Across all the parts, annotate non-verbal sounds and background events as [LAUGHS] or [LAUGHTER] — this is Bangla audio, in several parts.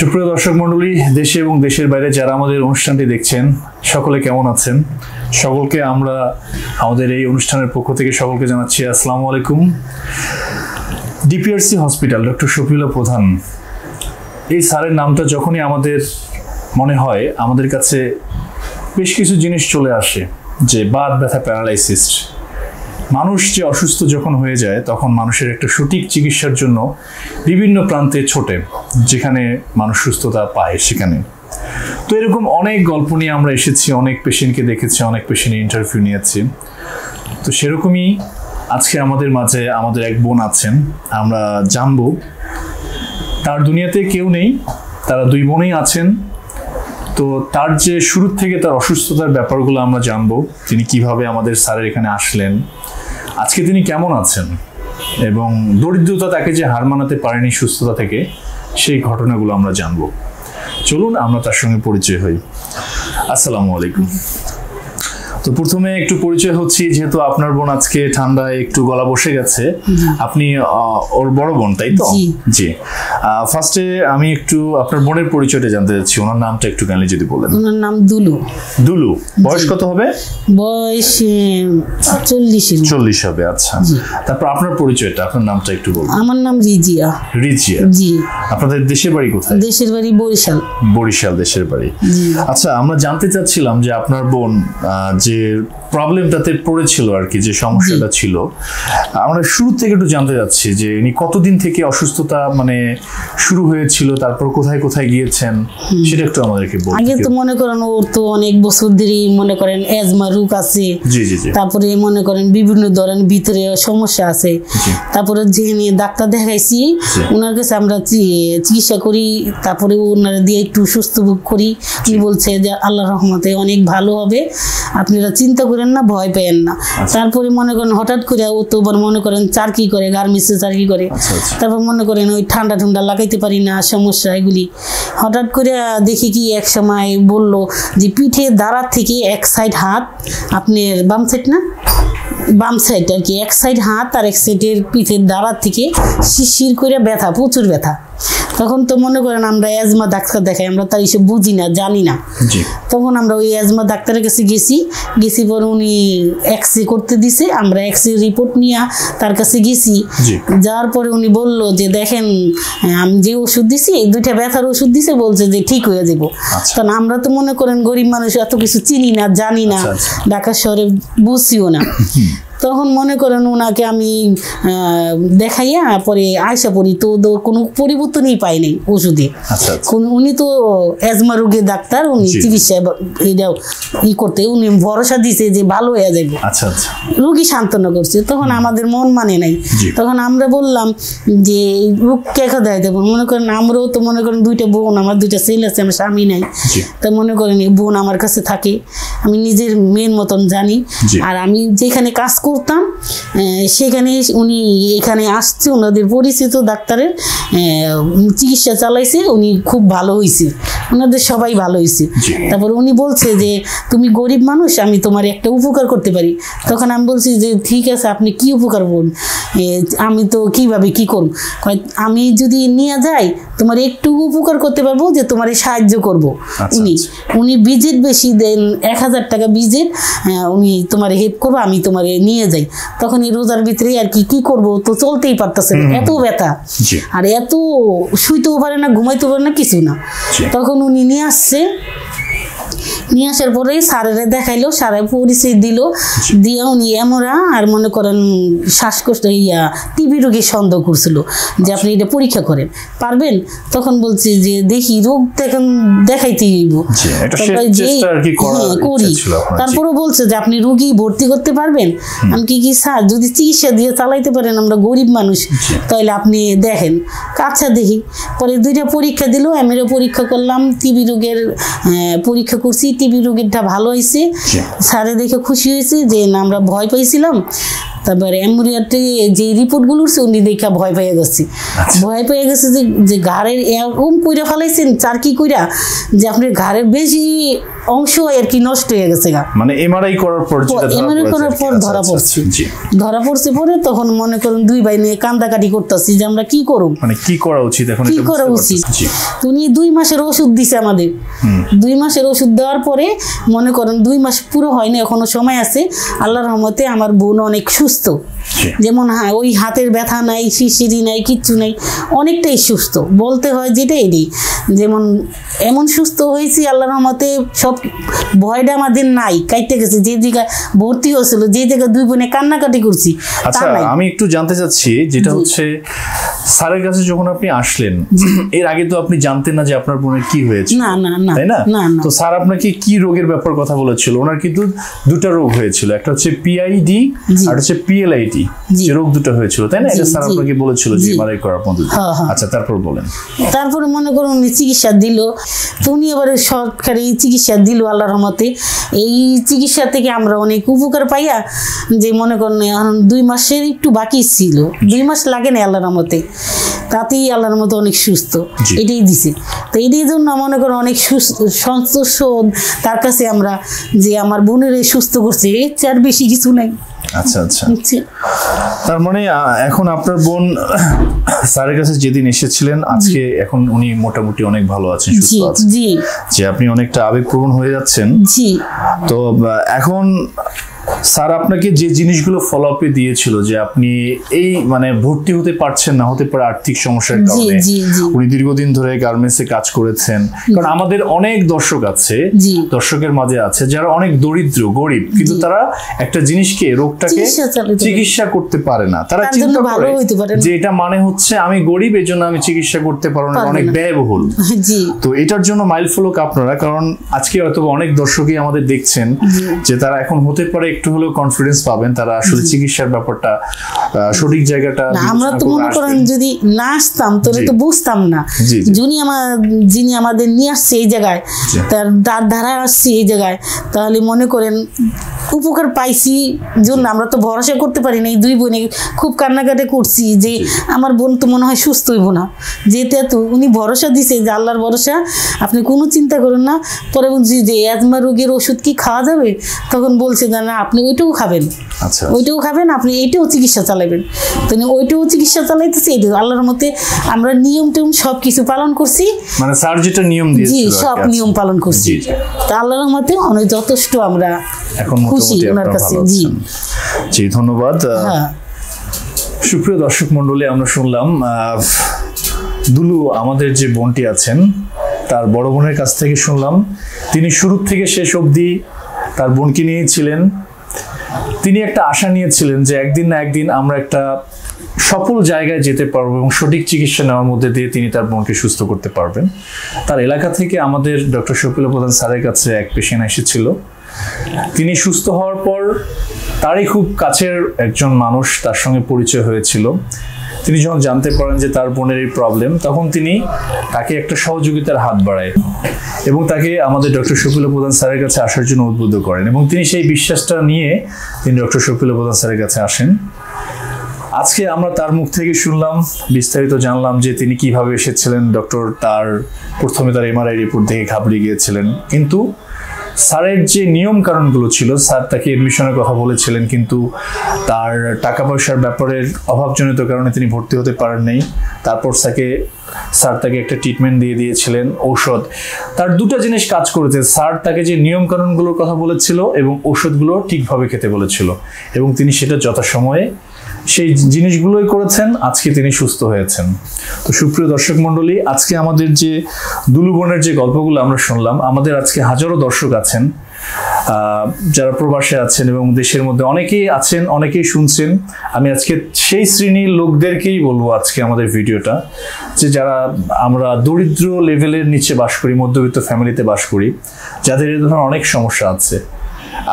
সুপ্রিয় দর্শক মণ্ডলী, দেশে এবং দেশের বাইরে যারা আমাদের অনুষ্ঠানটি দেখছেন, সকলে কেমন আছেন? সকলকে আমরা আমাদের এই অনুষ্ঠানের পক্ষ থেকে সকলকে জানাচ্ছি আসসালামু আলাইকুম। ডিপিআরসি হসপিটাল, ডক্টর শফিউল্লাহ প্রধান, এই স্যারের নামটা যখনই আমাদের মনে হয়, আমাদের কাছে বেশ কিছু জিনিস চলে আসে, যে বাত ব্যথা, প্যারালাইসিস। মানুষ যে অসুস্থ যখন হয়ে যায়, তখন মানুষের একটা সঠিক চিকিৎসার জন্য বিভিন্ন প্রান্তে ছোটে, যেখানে মানুষ সুস্থতা পায় সেখানে। তো এরকম অনেক গল্প নিয়ে আমরা এসেছি, অনেক পেশেন্টকে দেখেছি, অনেক পেশেন্টের ইন্টারভিউ নিয়েছি। তো সেরকমই আজকে আমাদের মাঝে আমাদের এক বোন আছেন, আমরা জানব তার দুনিয়াতে কেউ নেই, তারা দুই বোনেই আছেন। তো তার যে শুরু থেকে তার অসুস্থতার ব্যাপারগুলো আমরা জানব, তিনি কীভাবে আমাদের স্যারের এখানে আসলেন আজকে তিনি কেমন আছেন? এবং দরিদ্রতা তাকে যে হার মানাতে পারেনি সুস্থতা থেকে, সেই ঘটনাগুলো আমরা জানব। চলুন, আমরা তার সঙ্গে পরিচয় হই। আসসালামু আলাইকুম। তো প্রথমে একটু পরিচয় হচ্ছি যেহেতু আপনার বোন আজকে ঠান্ডায় একটু গলা বসে গেছে। আপনি ওর বড় বোন তাই তো? জি। ফার্স্টে আমি একটু আপনার বোনের পরিচয়টা জানতে চাচ্ছি ওনার নামটা একটু কাইন্ডলি যদি বলেন। ওনার নাম দুলু। দুলু বয়স কত হবে? বয়স চল্লিশের চল্লিশ হবে আচ্ছা। তারপর আপনার পরিচয়টা আপনার নামটা একটু বলুন। আমার নাম রিজিয়া। রিজিয়া? জি। আপনাদের দেশের বাড়ি কোথায়? দেশের বাড়ি বরিশাল। বরিশাল দেশের বাড়ি। জি। আচ্ছা আমরা জানতে চাচ্ছিলাম যে আপনার বোন you যে প্রবলেমটাতে পড়েছিল আর কি যে সমস্যাটা ছিল। আমরা শুরু থেকে একটু জানতে চাচ্ছি যে ইনি কতদিন থেকে অসুস্থতা মানে শুরু হয়েছিল তারপর কোথায় কোথায় গিয়েছেন সেটা একটু আমাদেরকে বলুন আগে তো মনে করেন ওর তো অনেক বছর ধরেই মনে করেন এজমা রোগ আছে। জি জি জি। তারপরে মনে করেন বিভিন্ন ধরনের ভিতরে সমস্যা আছে। তারপরে যেখানে ডাক্তার দেখাইছি ওনার কাছে আমরা চিকিৎসা করি তারপরে ওনারা দিয়ে একটু সুস্থ করি। উনি বলছে যে আল্লাহ রহমতে অনেক ভালো হবে। আপনারা চিন্তা করেন না ভয় পেয়েন না। তারপরে মনে করেন হঠাৎ করে ও তো মনে করেন চারকি করে গার্মেন্টসে চারকি করে। আচ্ছা আচ্ছা। তারপর মনে করেন ওই ঠান্ডা ঠান্ডা লাগাইতে পারি না সমস্যা এগুলি। হঠাৎ করে দেখি কি এক সময় বলল যে পিঠে দাঁড়ার থেকে এক সাইড হাত আপনার বাম সাইড না? বাম সাইড আর কি এক সাইড হাত আর এক সাইডের পিঠের দাঁড়ার থেকে শিরশির করে ব্যথা প্রচুর ব্যথা। তখন তো মনে করেন আমরা অ্যাজমা ডাক্তার দেখাই আমরা তার এসব বুঝি না জানি না। তখন আমরা ওই অ্যাজমা ডাক্তারের কাছে গেছি গেছি পরে উনি এক্স রে করতে দিছে আমরা এক্স রে রিপোর্ট নিয়ে তার কাছে গেছি। যাওয়ার পরে উনি বলল যে দেখেন আমি যে ওষুধ দিছি এই দুইটা ব্যথার ওষুধ দিছে বলছে যে ঠিক হয়ে যাব। আচ্ছা। কারণ আমরা তো মনে করেন গরিব মানুষ এত কিছু চিনি না জানি না। আচ্ছা, আচ্ছা। ঢাকা শহরে বুঝিও না। তখন মনে করেন ওনাকে আমি দেখাইয়া পরে আয়সা পড়ি তো কোনো পরিবর্তনই পাই নাই ওষুধে। আচ্ছা আচ্ছা। উনি তো অ্যাজমা রোগের ডাক্তার উনি চিকিৎসা এটা ই করতে উনি ভরসা দিছে যে ভালো হয়ে যাবে আচ্ছা আচ্ছা। রোগী সান্ত্বনা করছে তখন আমাদের মন মানে নাই। তখন আমরা বললাম যে রোগ কে দেয় দেবো। মনে করেন আমরাও তো মনে করেন দুইটা বোন আমার দুইটা ছেলে আছে আমার স্বামী নাই। তা মনে করেন এই বোন আমার কাছে থাকে আমি নিজের মেন মতন জানি। আর আমি যেখানে কাজ করতাম আহ, সেখানে উনি এখানে আসছে ওনাদের পরিচিত ডাক্তারের চিকিৎসা চালাইছে উনি খুব ভালো হয়েছে ওনাদের সবাই ভালো হয়েছে তারপর উনি বলছে যে তুমি গরিব মানুষ আমি তোমার একটা উপকার করতে পারি। তখন আমি বলছি যে ঠিক আছে আপনি কি উপকার বলুন আমি তো কীভাবে কি করব আমি যদি নিয়ে যাই তোমার একটু উপকার করতে পারব যে তোমার সাহায্য করব। আচ্ছা, উনি আচ্ছা। উনি বিজেট বেশি দেন এক হাজার টাকা বিজেট উনি তোমার হেল্প করব আমি তোমার নিয়ে যাই। তখন এই রোজার ভিতরে আর কি কি করব? তো চলতেই পারতেছে না। এত ব্যথা। আর এত শুইতেও পারে না ঘুমাইতেও পারে না কিছু না। তখন উনি নিয়ে আসছে। নিয়ে আসার পরেই স্যারের দেখাইলো স্যারে পরিচয় দিল। দিয়ে উনি এমরা আর মনে করেন শ্বাসকষ্ট ইয়া টিবি রোগীর সন্দেহ করছিল যে আপনি এটা পরীক্ষা করেন। পারবেন? তখন বলছি যে দেখি রোগ দেখেন দেখাইতে হ্যাঁ, করি। ছিল আপনার, জি। তারপরে বলছে যে আপনি রুগী ভর্তি করতে পারবেন? আমি কি কি স্যার যদি চিকিৎসা দিয়ে চালাইতে পারেন আমরা গরিব মানুষ তাহলে আপনি দেখেন। আচ্ছা দেখি। পরে দুইটা পরীক্ষা দিল আমিরও পরীক্ষা করলাম টিবি রোগের পরীক্ষা করছি টিবি রোগীটা ভালো হয়েছে স্যারে দেখে খুশি হয়েছি যে না আমরা ভয় পাইছিলাম। তারপরে এমরিয়াতে যে রিপোর্টগুলো উঠছে উনি দেখা ভয় পেয়ে গেছে। আচ্ছা। ভয় পেয়ে গেছে যে যে ঘাড়ের এরকম কইরা ফেলাইছেন চার কি কইরা? যে আপনার ঘাড়ের বেশি অংশ আর কি নষ্ট হয়ে গেছে গা। মানে এমআরআই করার পর যেটা ধরা করার পর ধরা আচ্ছা, পড়ছে। আচ্ছা, জি। ধরা পড়ছে পরে তখন মনে করুন দুই ভাই নিয়ে কান্দাকাটি করতেছি যে আমরা কি করব? মানে কি করা উচিত এখন কি করা উচিত? উনি দুই মাসের ওষুধ দিছে আমাদের। দুই মাসের ওষুধ দেওয়ার পরে মনে করেন দুই মাস পুরো হয়নি এখনও সময় আছে। আল্লাহর রহমতে আমার বোন অনেক সুস্থ জি। যেমন হ্যাঁ ওই হাতের ব্যথা নাই শিশিরি নাই কিচ্ছু নাই অনেকটাই সুস্থ। বলতে হয় যেটা এটি যেমন এমন সুস্থ হয়েছি আল্লাহ রহমতে সব ভয়টা আমাদের নাই কাইতে গেছে। যে জায়গায় ভর্তি হয়েছিল যে জায়গায় দুই বোনে কান্নাকাটি করছি আচ্ছা আমি একটু জানতে চাচ্ছি যেটা হচ্ছে স্যারের কাছে যখন আপনি আসলেন এর আগে তো আপনি জানতেন না যে আপনার বোনের কি হয়েছে। না না না তাই না? তো স্যার আপনাকে কি রোগের ব্যাপার কথা বলেছিল? ওনার কিন্তু দুটো রোগ হয়েছিল একটা হচ্ছে পিআইডি। আর হচ্ছে পিএলআইডি। যে রোগ দুটো হয়েছিল তাই না? এটা স্যার আপনাকে বলেছিল যে। এমআরআই করার পদ্ধতি হ্যাঁ, হ্যাঁ। আচ্ছা তারপর বলেন। তারপরে মনে করুন উনি চিকিৎসা দিল। তো উনি এবারে সরকারি চিকিৎসা দিল আল্লাহর রহমতে। এই চিকিৎসা থেকে আমরা অনেক উপকার পাইয়া যে মনে করেন দুই মাসের একটু বাকি ছিল। দুই মাস লাগে না আল্লাহর রহমতে। তাতেই আল্লাহর মতো অনেক সুস্থ। এটাই দিছে। তো এটাই জন্য মনে করেন অনেক সুস্থ সন্তোষ তার কাছে আমরা যে আমার বোনের এই সুস্থ করছে এর চেয়ে আর বেশি কিছু নাই। আচ্ছা আচ্ছা? তার মানে এখন আপনার বোন স্যারের কাছে যেদিন এসেছিলেন আজকে এখন উনি মোটামুটি অনেক ভালো আছেন সুস্থ জি আছেন। জি। যে আপনি অনেকটা আবেগপ্রবণ হয়ে যাচ্ছেন। জি। তো এখন স্যার আপনাকে যে জিনিসগুলো ফলো আপে দিয়েছিল যে আপনি এই মানে ভর্তি হতে পারছেন না হতে পারে আর্থিক সমস্যার কারণে। উনি দীর্ঘদিন ধরে গার্মেন্টসে কাজ করেছেন। কারণ আমাদের অনেক দর্শক আছে দর্শকের মাঝে আছে যারা অনেক দরিদ্র গরিব কিন্তু তারা একটা জিনিসকে রোগটাকে চিকিৎসা করতে পারে না। তারা চিন্তা করে। যে এটা মানে হচ্ছে আমি গরিব এই জন্য আমি চিকিৎসা করতে পারব না অনেক ব্যয়বহুল। [LAUGHS] তো এটার জন্য মাইল ফলক আপনারা কারণ আজকে হয়তো অনেক দর্শকই আমাদের দেখছেন যে তারা এখন হতে পারে একটু হলেও কনফিডেন্স পাবেন তারা আসলে চিকিৎসার ব্যাপারটা সঠিক জায়গাটা আমরা তো মনে করেন যদি না আসতাম তাহলে তো বুঝতাম না। যিনি আমার যিনি আমাদের নিয়ে আসছে এই জায়গায় তার দ্বারা ধারা আসছে এই জায়গায় তাহলে মনে করেন উপকার পাইছি জন্য আমরা তো ভরসা করতে পারি না এই দুই বোনে খুব কান্নাকাটি করছি যে আমার বোন তো মনে হয় সুস্থ হইব না। যেতে তো উনি ভরসা দিছে যে আল্লাহর ভরসা আপনি কোনো চিন্তা করেন না। পরে বলছি যে অ্যাজমা রোগের ওষুধ কি খাওয়া যাবে? তখন বলছে যে না আপনি ওইটাও খাবেন। আচ্ছা। ওইটাও খাবেন আপনি এইটাও চিকিৎসা চালাবেন তো ওইটাও চিকিৎসা চালাইতেছি এটা আল্লাহর মতে আমরা নিয়ম টিয়ম সব কিছু পালন করছি। মানে স্যার যেটা নিয়ম জি দিয়েছিল সব আচ্ছা। নিয়ম পালন করছি। তা আল্লাহর মতে অনেক যথেষ্ট আমরা এখন খুশি ওনার কাছে জি। জি ধন্যবাদ। হ্যাঁ। সুপ্রিয় দর্শক মন্ডলী আমরা শুনলাম দুলু আমাদের যে বোনটি আছেন তার বড় বোনের কাছ থেকে শুনলাম। তিনি শুরু থেকে শেষ অবধি তার বোনকে নিয়েই ছিলেন। তিনি একটা আশা নিয়েছিলেন যে একদিন না একদিন আমরা একটা সফল জায়গায় যেতে পারব এবং সঠিক চিকিৎসা নেওয়ার মধ্যে দিয়ে তিনি তার বোনকে সুস্থ করতে পারবেন। তার এলাকা থেকে আমাদের ডক্টর শফিল প্রধান স্যারের কাছে এক পেশেন্ট এসেছিল। তিনি সুস্থ হওয়ার পর তারই খুব কাছের একজন মানুষ তার সঙ্গে পরিচয় হয়েছিল। তিনি যখন জানতে পারেন যে তার বোনের এই প্রবলেম তখন তিনি তাকে একটা সহযোগিতার হাত বাড়ায় এবং তাকে আমাদের ডক্টর শফিল প্রধান স্যারের কাছে আসার জন্য উদ্বুদ্ধ করেন এবং তিনি সেই বিশ্বাসটা নিয়ে তিনি ডক্টর শফিল প্রধান স্যারের কাছে আসেন। আজকে আমরা তার মুখ থেকে শুনলাম, বিস্তারিত জানলাম যে তিনি কীভাবে এসেছিলেন ডক্টর তার প্রথমে তার এমআরআই রিপোর্ট দেখে ঘাবড়ে গিয়েছিলেন। কিন্তু স্যারের যে নিয়ম কারণগুলো ছিল, স্যার তাকে এডমিশনের কথা বলেছিলেন, কিন্তু তার টাকা পয়সার ব্যাপারের অভাবজনিত কারণে তিনি ভর্তি হতে পারেন নাই। তারপর তাকে, স্যার তাকে একটা ট্রিটমেন্ট দিয়ে দিয়েছিলেন ঔষধ। তার দুটো জিনিস কাজ করেছে। স্যার তাকে যে নিয়ম কানুনগুলোর কথা বলেছিল এবং ঔষধগুলো ঠিকভাবে খেতে বলেছিল এবং তিনি সেটা যথাসময়ে সেই জিনিসগুলোই করেছেন, আজকে তিনি সুস্থ হয়েছেন। তো সুপ্রিয় দর্শক মণ্ডলী, আজকে আমাদের যে দুলুবনের যে গল্পগুলো আমরা শুনলাম, আমাদের আজকে হাজারো দর্শক আছেন যারা প্রবাসে আছেন এবং দেশের মধ্যে অনেকেই আছেন, অনেকেই শুনছেন। আমি আজকে সেই শ্রেণির লোকদেরকেই বলব আজকে আমাদের ভিডিওটা, যে যারা আমরা দরিদ্র লেভেলের নিচে বাস করি, মধ্যবিত্ত ফ্যামিলিতে বাস করি, যাদের এই ধরনের অনেক সমস্যা আছে।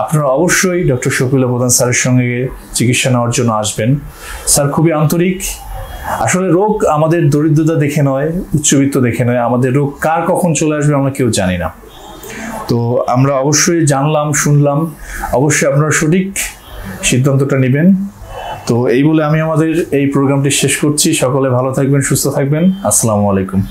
আপনারা অবশ্যই ডক্টর শফিউল্লাহ প্রধান স্যারের সঙ্গে চিকিৎসা নেওয়ার জন্য আসবেন। স্যার খুবই আন্তরিক। আসলে রোগ আমাদের দরিদ্রতা দেখে নয়, উচ্চবিত্ত দেখে নয়। আমাদের রোগ কার কখন চলে আসবে আমরা কেউ জানি না। তো আমরা অবশ্যই জানলাম, শুনলাম। অবশ্যই আপনারা সঠিক সিদ্ধান্তটা নেবেন। তো এই বলে আমি আমাদের এই প্রোগ্রামটি শেষ করছি। সকলে ভালো থাকবেন, সুস্থ থাকবেন। আসসালামু আলাইকুম।